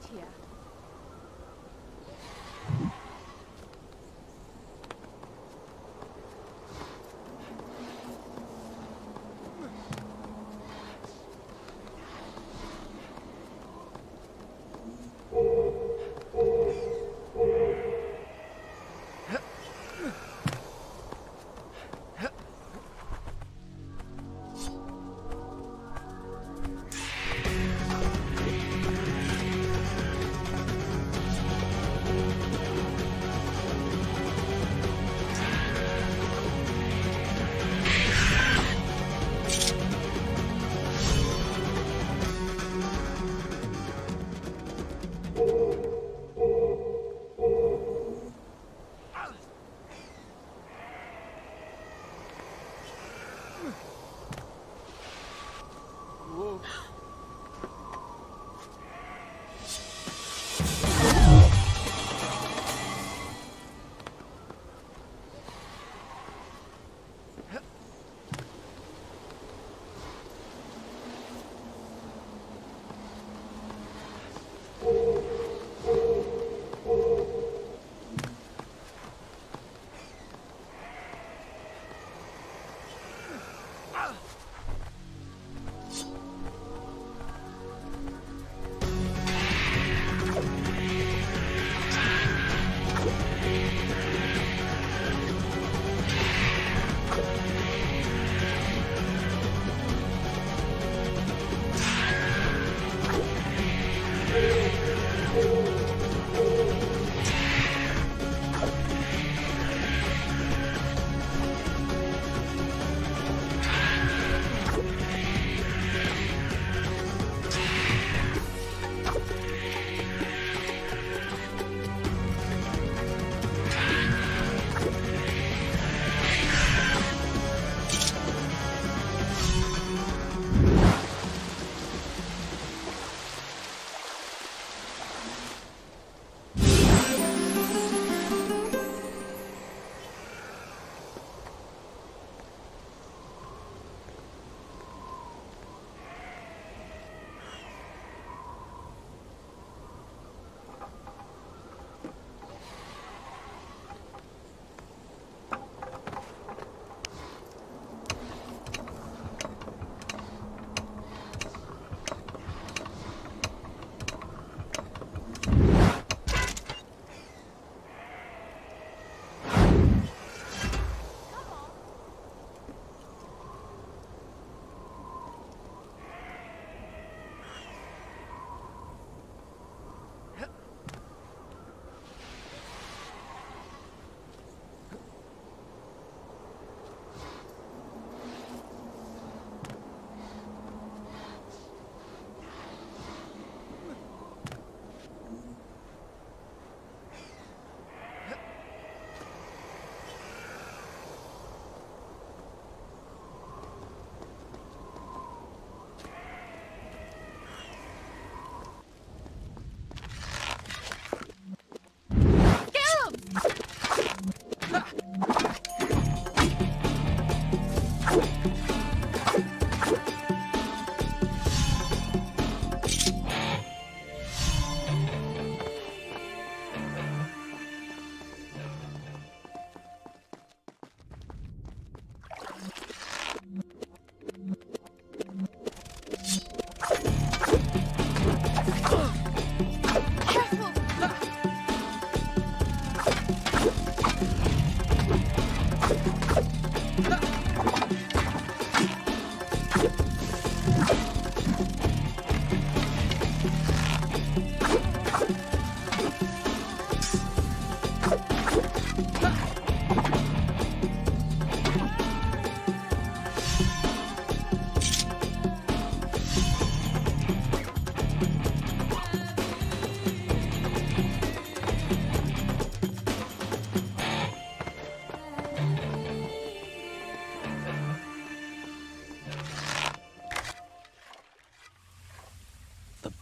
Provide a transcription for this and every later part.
起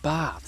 baths.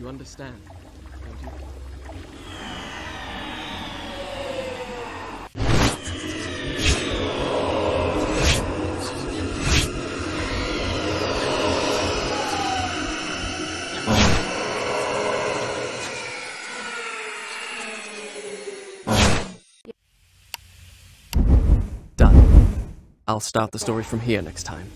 You understand, don't you? Done. I'll start the story from here next time.